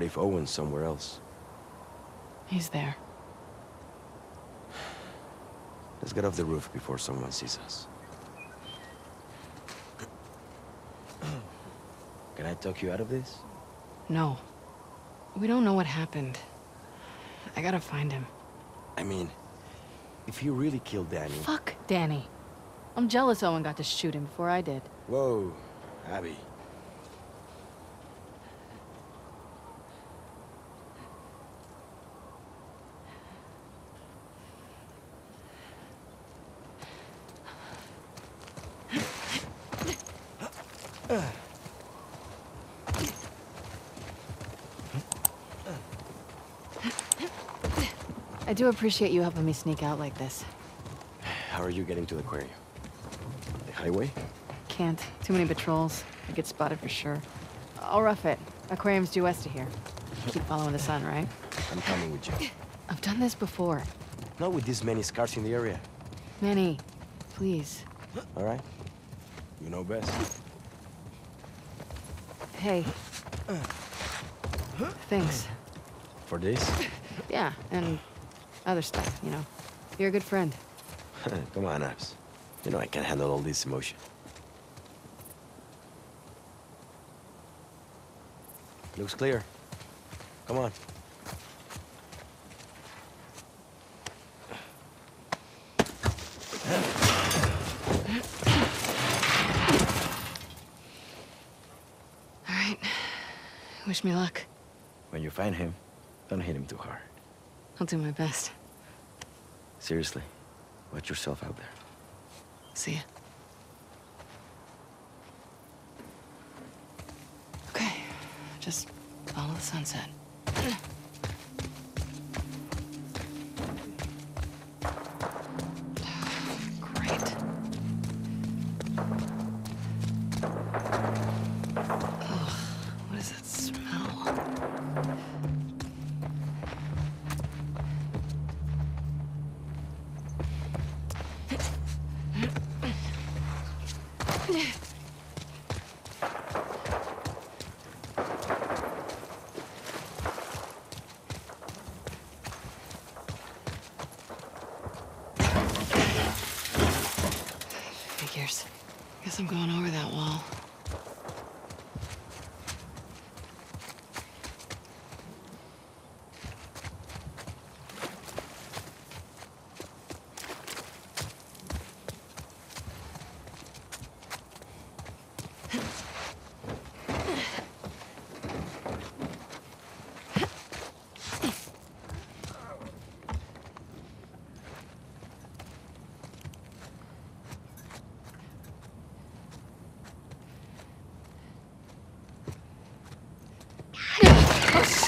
What if Owen's somewhere else? He's there. Let's get off the roof before someone sees us. Can I talk you out of this? No. We don't know what happened. I gotta find him. I mean, if he really killed Danny... Fuck Danny. I'm jealous Owen got to shoot him before I did. Whoa, Abby. Do appreciate you helping me sneak out like this. How are you getting to the aquarium? The highway? Can't. Too many patrols. I get spotted for sure. I'll rough it. Aquarium's due west of here. Keep following the sun, right? I'm coming with you. I've done this before. Not with this many scars in the area. Manny, please. All right? You know best. Hey. Thanks. For this? Yeah, and other stuff, you know. You're a good friend. Come on, Abs. You know I can handle all this emotion. Looks clear. Come on. All right. Wish me luck. When you find him, don't hit him too hard. I'll do my best. Seriously, watch yourself out there. See ya. Okay, just follow the sunset. Guess I'm going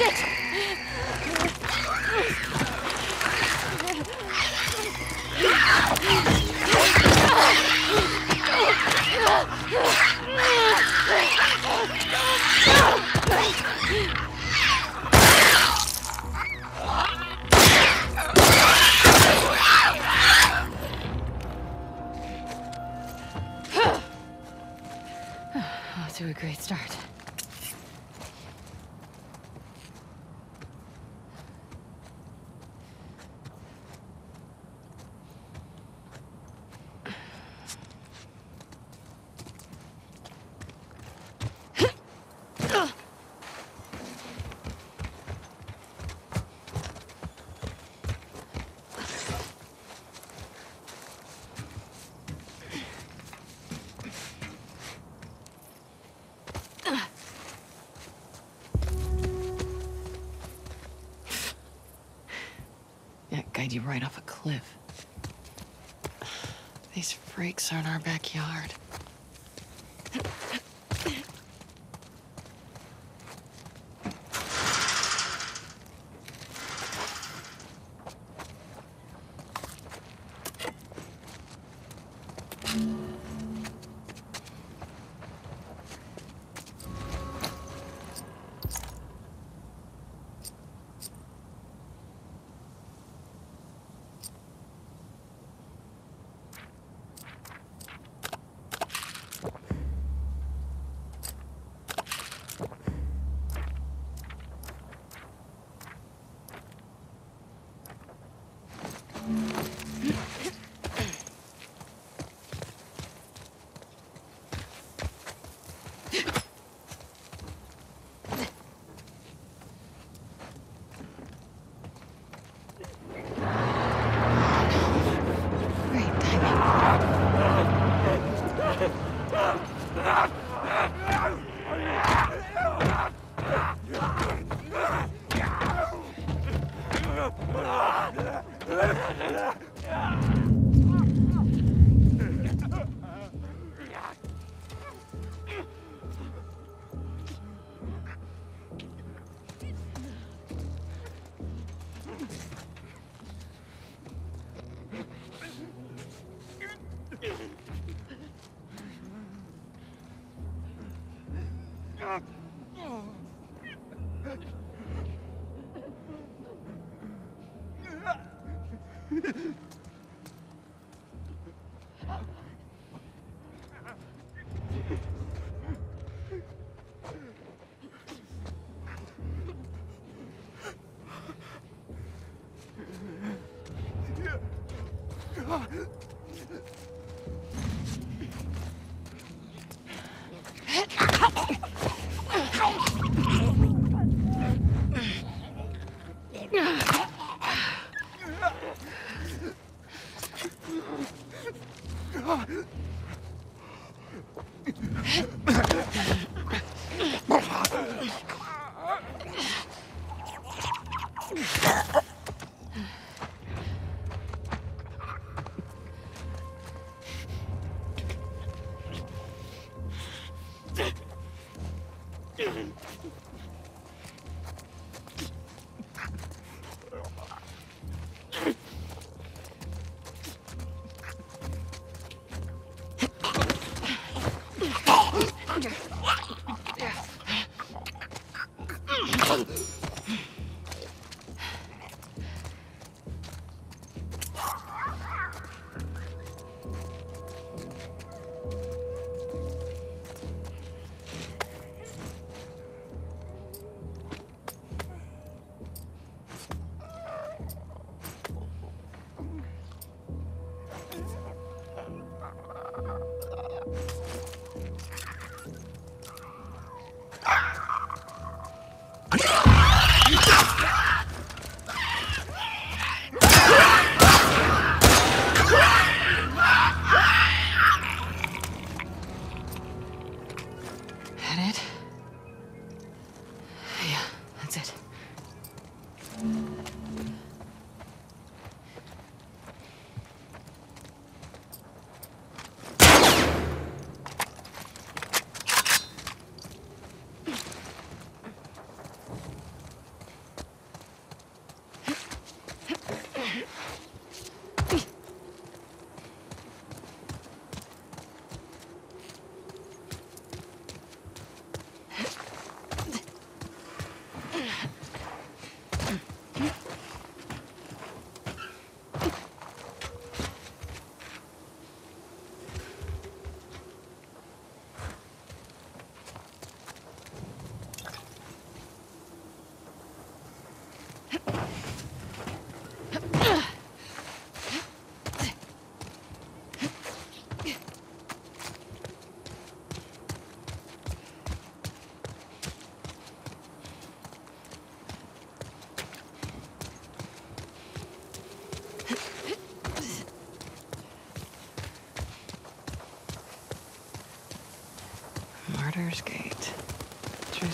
shit! Guide you right off a cliff. These freaks are in our backyard. Ah!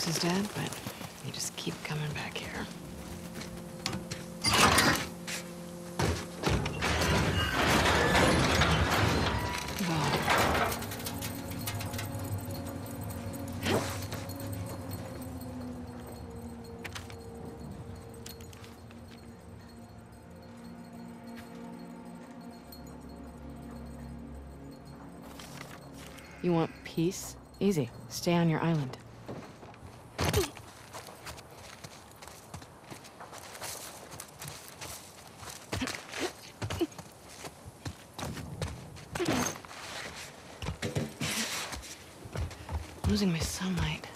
Is dead, but you just keep coming back here. You want peace? Easy. Stay on your island. Losing my sunlight.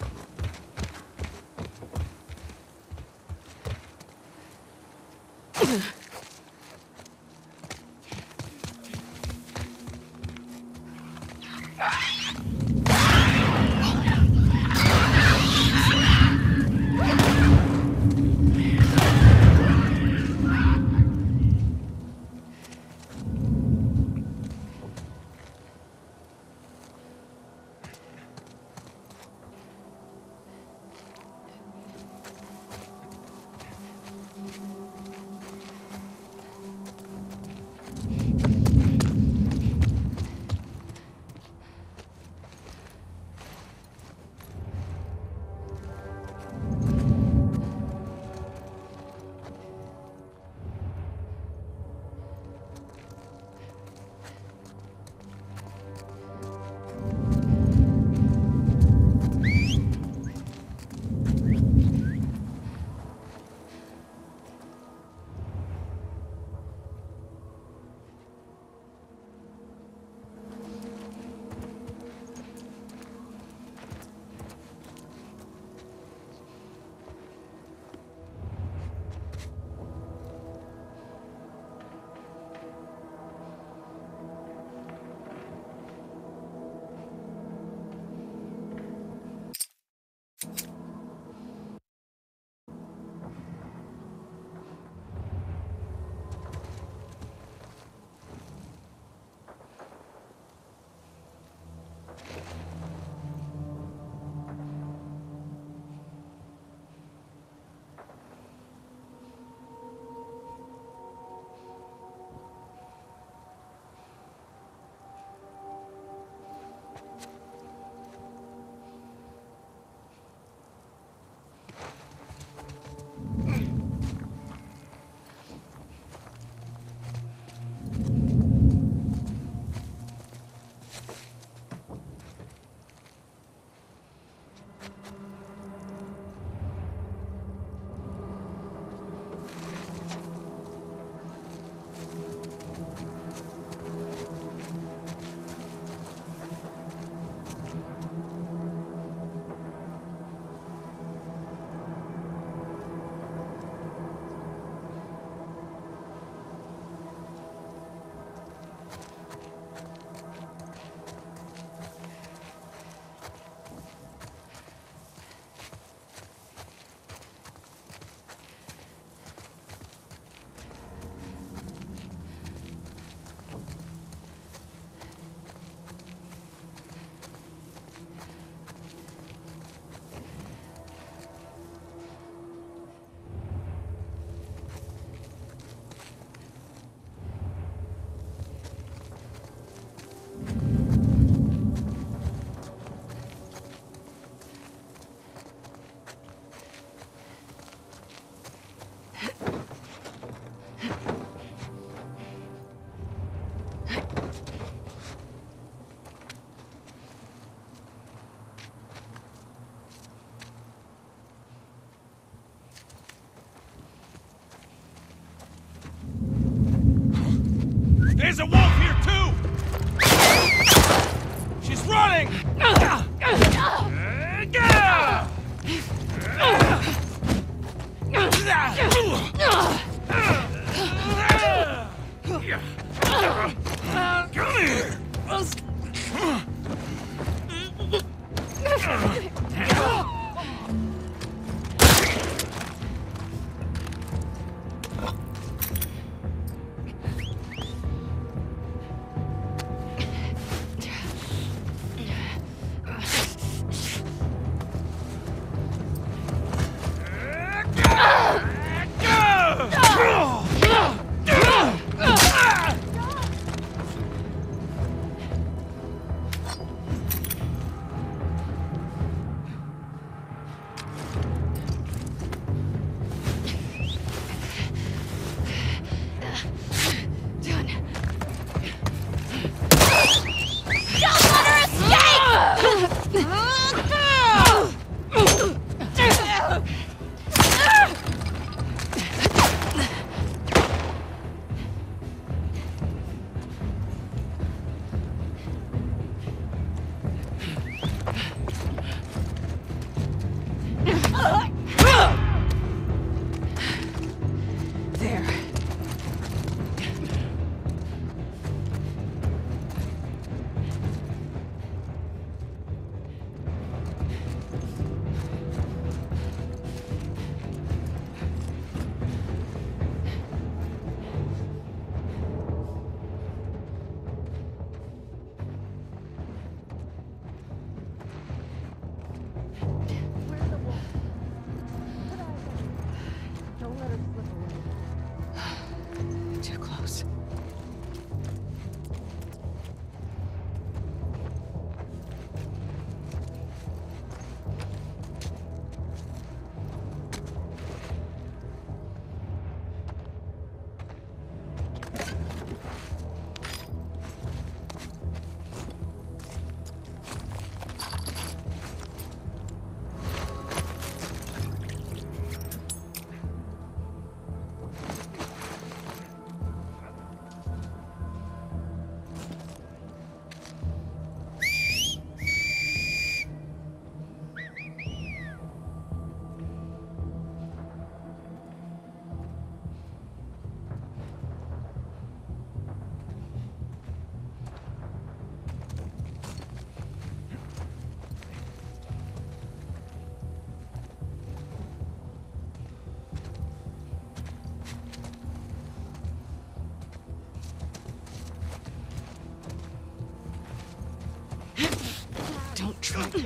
Come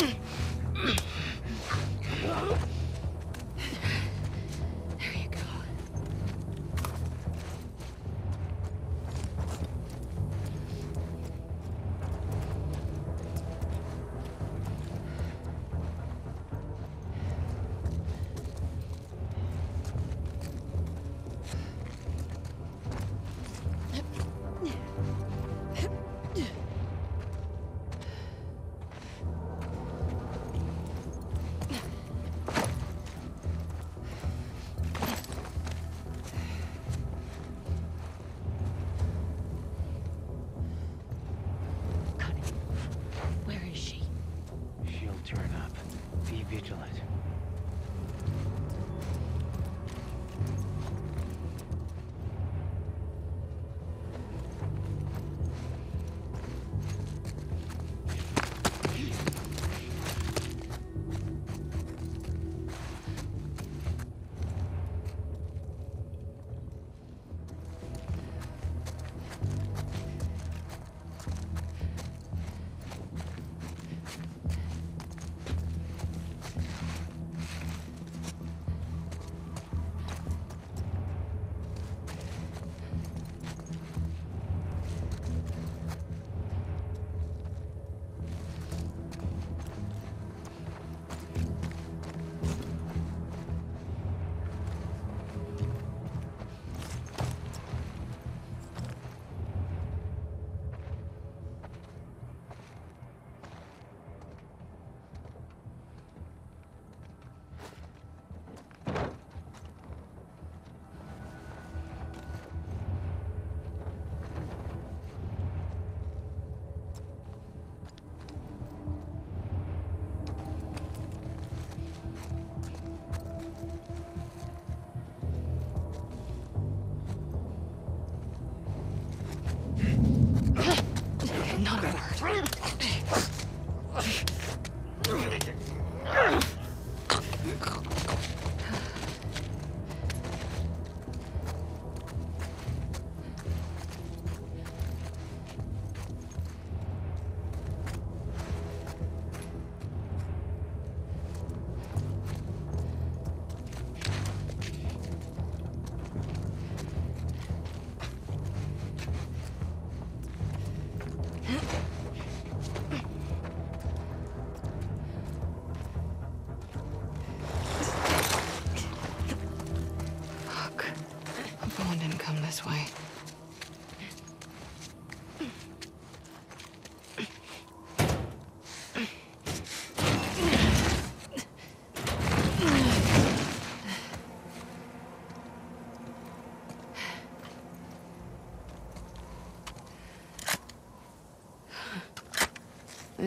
on.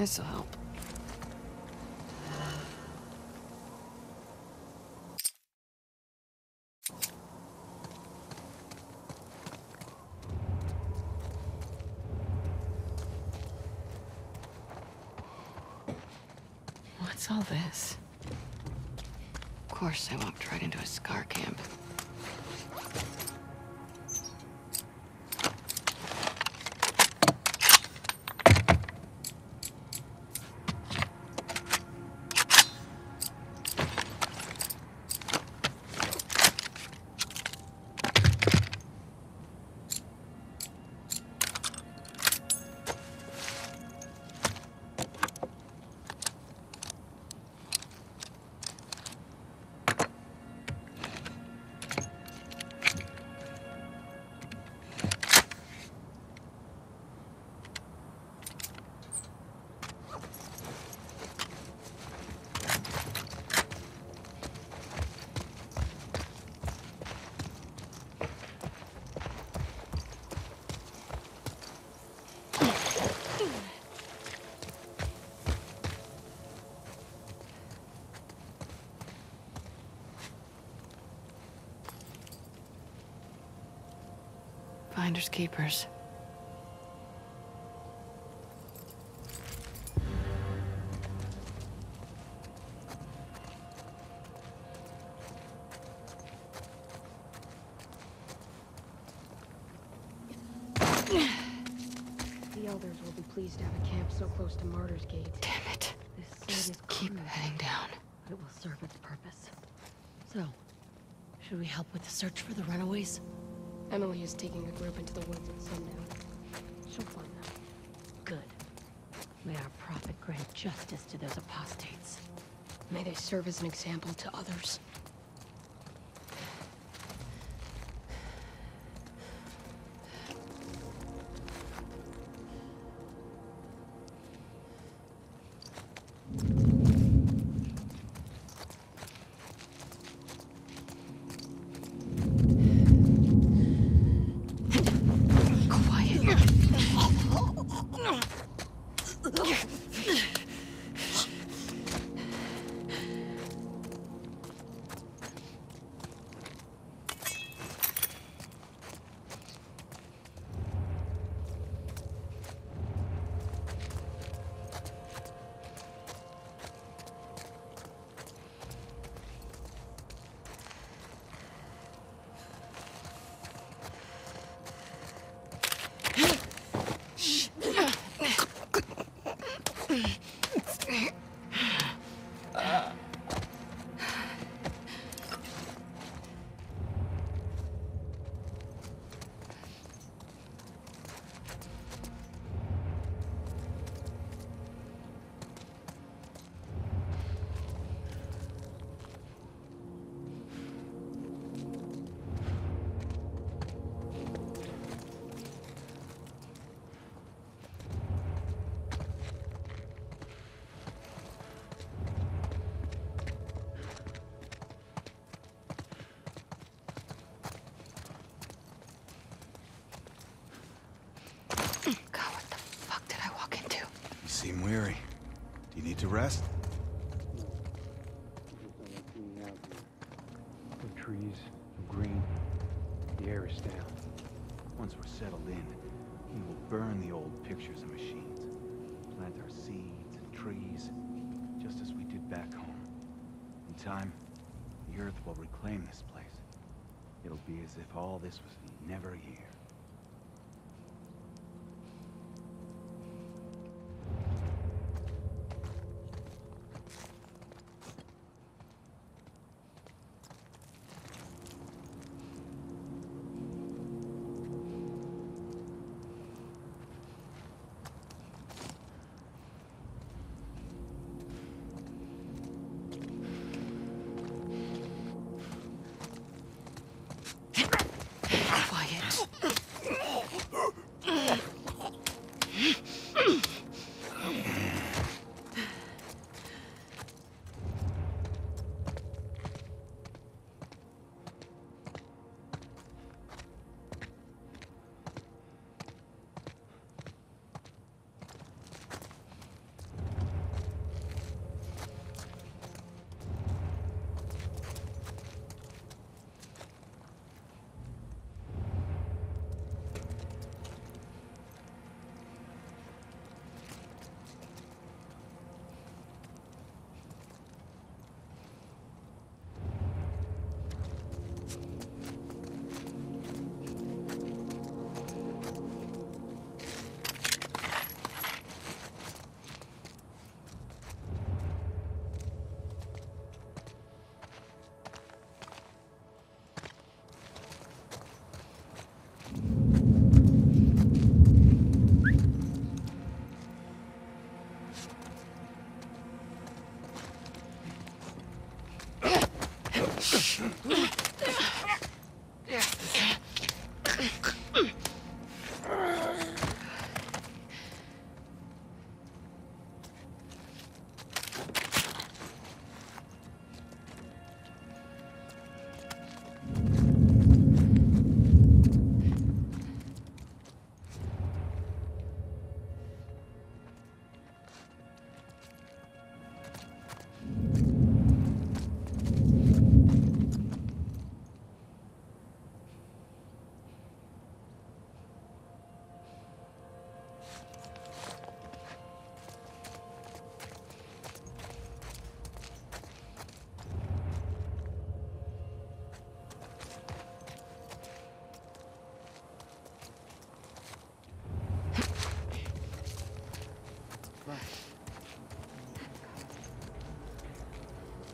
This'll help. What's all this? Of course, I walked right into a scar camp. Finders keepers. The elders will be pleased to have a camp so close to Martyr's Gate. Damn it. This Just is keep crude, heading down. but it will serve its purpose. So, should we help with the search for the runaways? Emily is taking a group into the woods at sundown. She'll find them. Good. May our prophet grant justice to those apostates. May they serve as an example to others. To rest? The trees are green. The air is down. Once we're settled in, we will burn the old pictures and machines. Plant our seeds and trees, just as we did back home. In time, the Earth will reclaim this place. It'll be as if all this was never here.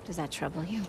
Does that trouble you?